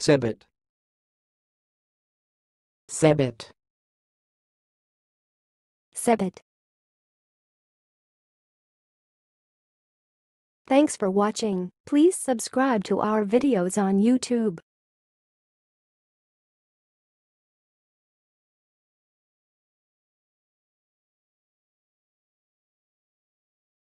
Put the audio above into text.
Sebit. Sebit. Sebit. Thanks for watching. Please subscribe to our videos on YouTube.